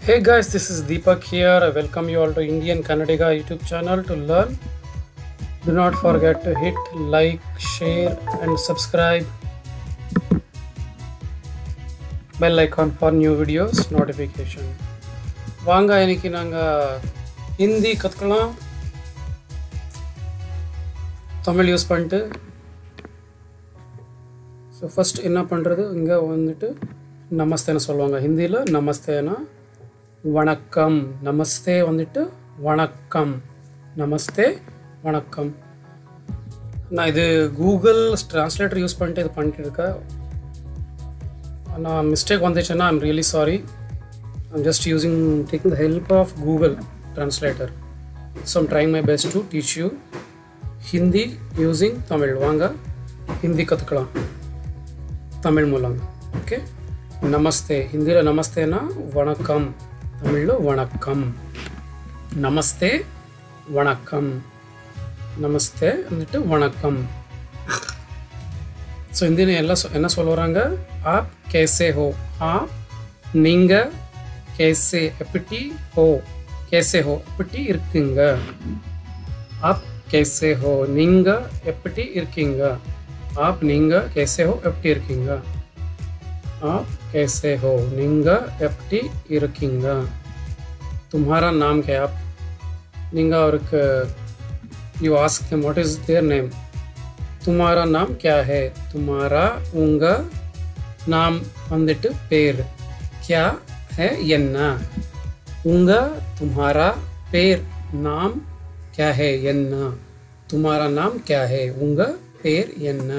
Hey guys, this is Deepak here. I welcome you all to Indian Kannadiga YouTube channel to learn. Do not forget to hit like, share, and subscribe. Bell icon for new videos notification. வாங்க இன்னைக்கு நாங்கள் ஹிந்தி கற்றுக்கலாம் Tamil use பண்ணிட்டு so first என்ன பண்ணுறது இங்கே வந்துட்டு நமஸ்தேன்னு சொல்லுவாங்க ஹிந்தியில் நமஸ்தேனா வணக்கம். நமஸ்தே வந்துட்டு வணக்கம். நமஸ்தே வணக்கம். நான் இது கூகுள் ட்ரான்ஸ்லேட்டர் யூஸ் பண்ணிட்டு இது பண்ணிட்டு இருக்கேன். நான் மிஸ்டேக் வந்துச்சுன்னா I'm really sorry I'm just using taking the help of Google translator so I'm trying my best to teach you Hindi using Tamil வாங்க ஹிந்தி கற்றுக்கலாம் தமிழ் மூலம். ஓகே நமஸ்தே. ஹிந்தியில் நமஸ்தேனா வணக்கம். தமிழில் வணக்கம். நமஸ்தே வணக்கம். நமஸ்தே வந்துட்டு வணக்கம். ஸோ ஹிந்தியில் எல்லாம் என்ன சொல்ல வராங்க? ஆப் கேசே ஹோ ஆப் நீங்கள் கேசே எப்படி ஹோ. கேசே ஹோ எப்படி இருக்குங்க? ஆப் கேசே ஹோ நீங்கள் எப்படி இருக்கீங்க? ஆப் நீங்கள் கேசே ஹோ எப்படி இருக்கீங்க? आप कैसे हो निंगा एप्टी இருக்கீங்க तुम्हारा नाम क्या है आप निंगा और you ask them what is their name तुम्हारा नाम क्या है तुम्हारा உங்க नाम வந்துட்டு பேர் क्या है என்ன உங்க तुम्हारा பேர் नाम क्या है என்ன तुम्हारा नाम क्या है உங்க பேர் என்ன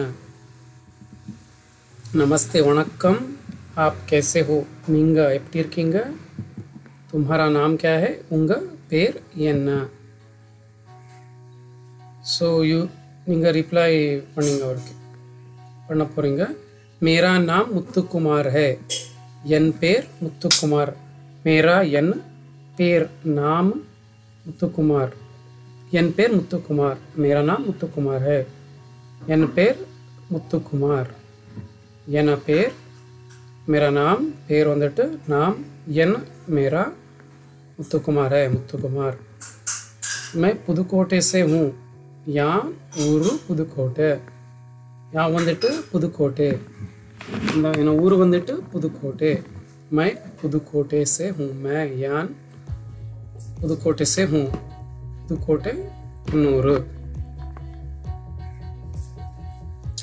நமஸ்தே வணக்கம் आप कैसे हो நீங்க எப்படி இருக்கீங்க तुम्हारा नाम क्या है உங்க பேர் என்ன ஸோ யூ நீங்கள் ரிப்ளை பண்ணீங்க அவருக்கு பண்ண போகிறீங்க மேரா நாம் முத்துக்குமார் है என் பேர் முத்துக்குமார் மேரா என் பேர் நாம் முத்துக்குமார் என் பேர் முத்துக்குமார் மேரா நாம் முத்துக்குமார் है என் பேர் முத்துக்குமார் என் பேர் மேரா நாம் பேர் வந்துட்டு நாம் என் மேரா முத்துக்குமார் ஹே முத்துக்குமார். மே புதுக்கோட்டை சே ஹூ யான் ஊரு புதுக்கோட்டை. யான் வந்துட்டு புதுக்கோட்டை. இந்த என் ஊர் வந்துட்டு புதுக்கோட்டை. மை புதுக்கோட்டை சே ஹூ மே யான் புதுக்கோட்டை சே ஹூ புதுக்கோட்டை இன்னூறு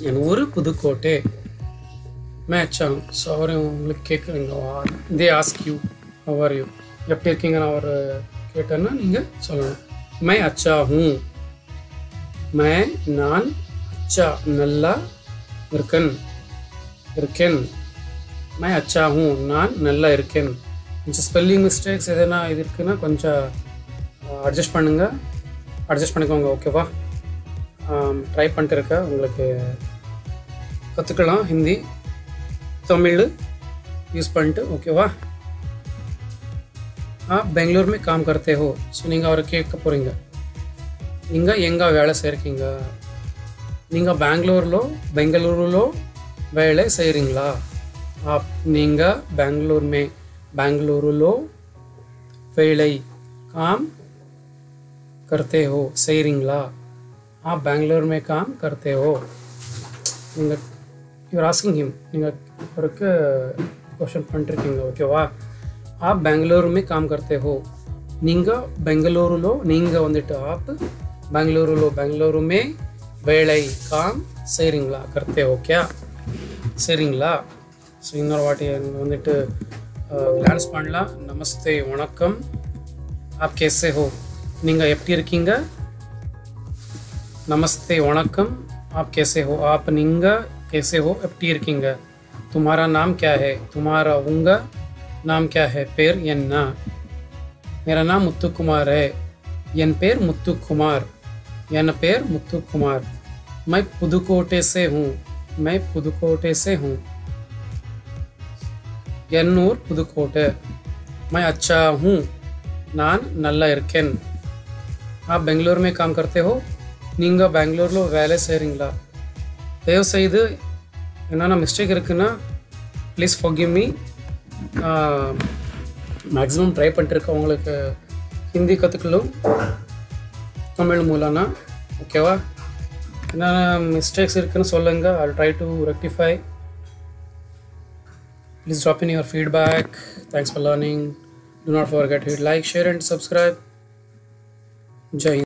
என் ஊர் புதுக்கோட்டை. மேட்ச் ஆகும் ஸோ அவரும் உங்களுக்கு கேட்குறீங்க they ask you our you எப்படி இருக்கீங்கன்னு அவர் கேட்டேன்னா நீங்கள் சொல்லணும். மை அச்சா ஹூ? மை நான் அச்சா நல்லா இருக்கேன். இருக்கேன். மை அச்சா ஹூ? நான் நல்லா இருக்கேன். கொஞ்சம் ஸ்பெல்லிங் மிஸ்டேக்ஸ் எதனா இது இருக்குன்னா கொஞ்சம் அட்ஜஸ்ட் பண்ணுங்கள் அட்ஜஸ்ட் பண்ணிக்கோங்க ஓகேவா ட்ரை பண்ணிட்டு இருக்க உங்களுக்கு கற்றுக்கலாம் ஹிந்தி. तमिल यूज़ पंट ओके वाह। आप बेंगलोर में काम करते हो सुनिंगा और केक पोरिंगा? निंगा येंगा वेळे सेरकिंगा निंगा बेंगलोर लो, बेंगलुरु लो वेळे सेरिंगला आप निंगा बेंगलोर में, बेंगलुरु लो वेळे काम करते हो सेरिंगला आप बेंगलोर में काम करते हो। யூஆர் ஆஸ்கிங் ஹிம் நீங்கள் அவருக்கு क्वेश्चन பண்ணிருக்கீங்க ஓகேவா आप बेंगलुरु में काम करते हो நீங்கள் பெங்களூருலோ நீங்கள் வந்துட்டு ஆப் பெங்களூருலோ பெங்களூரு மே வேலை காம் செய்கிறீங்களா கர்த்தே ஓகே சரிங்களா ஸோ இன்னொரு வாட்டி நீங்கள் வந்துட்டு கிளான்ஸ் பண்ணலாம் நமஸ்தே வணக்கம் ஆப் கேசே ஹோ நீங்கள் எப்படி இருக்கீங்க नमस्ते वणक्कम आप कैसे हो आप निंगा कैसे हो எப்படி இருக்கீங்க तुम्हारा नाम क्या है तुम्हारा उंगा नाम क्या है पेर என்ன मेरा नाम मुत्तु कुमार है என் பேர் முத்து குமார் என் பேர் முத்து குமார் मैं புதுக்கோட்டை से हूँ मैं புதுக்கோட்டை से हूँ என் ஊர் புதுக்கோட்டை मैं अच्छा हूँ நான் நல்லா இருக்கேன் आप बेंगलोर में काम करते हो நீங்கள் பெங்களூரில் வேலை செய்கிறீங்களா தயவு செய்து என்னென்ன மிஸ்டேக் இருக்குன்னா please forgive me maximum try பண்ணிட்டுருக்கவங்களுக்கு Hindi கற்றுக்கலும் தமிழ் மூலம்னா ஓகேவா என்னென்ன மிஸ்டேக்ஸ் இருக்குன்னு சொல்லுங்கள் I try to rectify please drop in your feedback thanks for learning do not forget to hit like share and subscribe. Jai